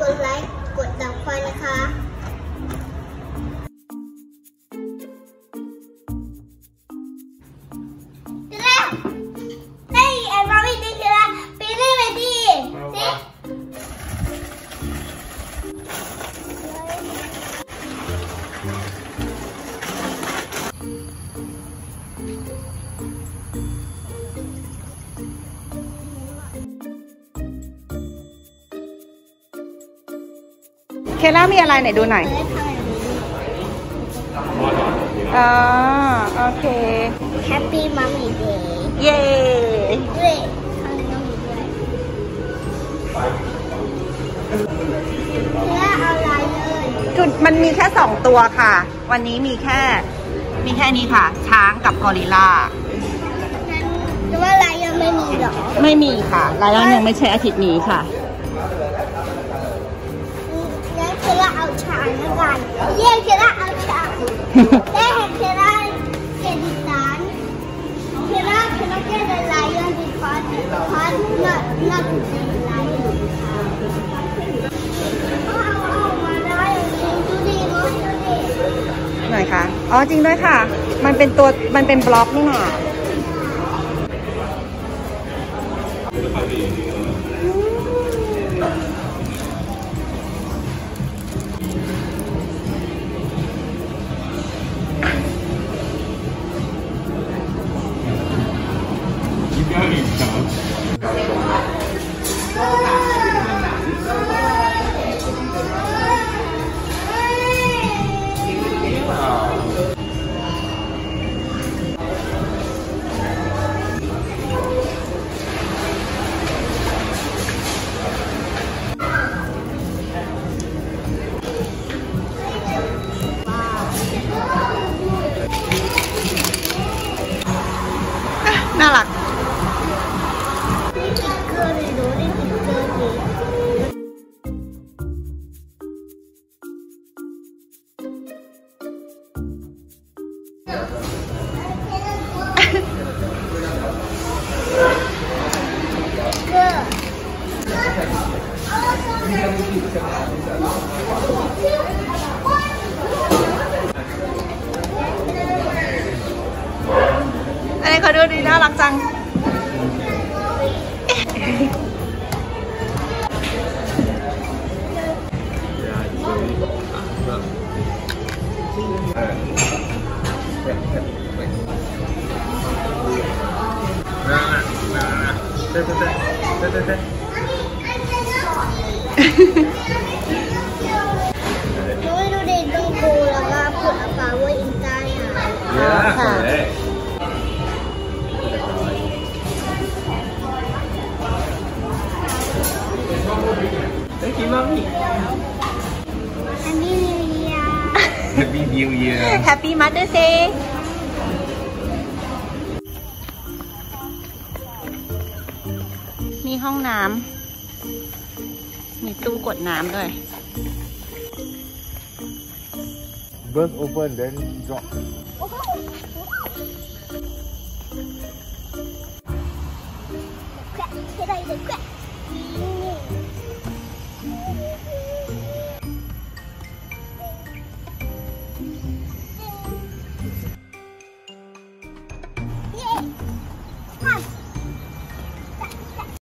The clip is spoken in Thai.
กดไลค์ กดดับไฟนะคะ เคล่ามีอะไรไหนดูหน่อยอ๋อโอเค Happy Mommy Day. เย้ด้วยทำน้องด้วยแล้วเอาอะไรเลยจุดมันมีแค่สองตัวค่ะ วันนี้มีแค่ มีแค่นี้ค่ะ ช้างกับกอริลลางั้นหรือว่าอะไรยังไม่มีหรอ ไม่มีค่ะไลออนยังไม่ใช่อาทิตย์นี้ค่ะ เอาชาแล้วกันเย้เคล่าเอาชาเห็นเคล่าเกดิสันเคล่าเล่าเกดิไลออนดิคอนคอนนัทนัทไลออนเอาเอามาได้ดูดีมั้ยดูดีไหนคะ อ๋อจริงด้วยค่ะ มันเป็นตัว มันเป็นบล็อกนี่หน่า อดีเกลืออันนี้เขาดูดีน่ารักจัง ดูดูดิต้องกูแล้วก็พูดอาปาว่าอินใต้อะ Ja, Ja. correct. เฮ้ย Happy New Year Happy Mother's Day มีห้องน้ำ มีตู้กดน้ำด้วย Burst open then drop แกะใช่ได้เลยแกะ